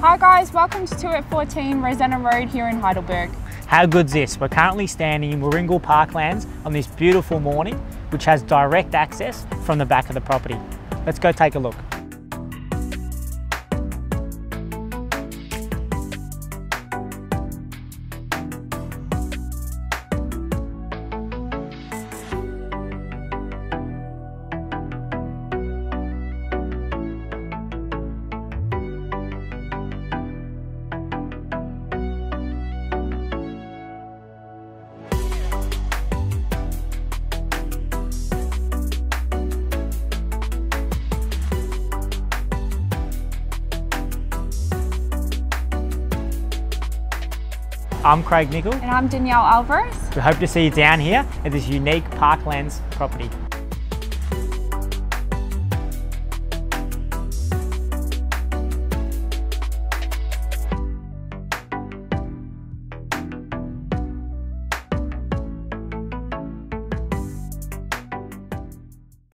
Hi guys, welcome to 2 at 14 Rosanna Road here in Heidelberg. How good's this? We're currently standing in Warringal Parklands on this beautiful morning, which has direct access from the back of the property. Let's go take a look. I'm Craig Nicol. And I'm Danielle Alvarez. We hope to see you down here at this unique Parklands property.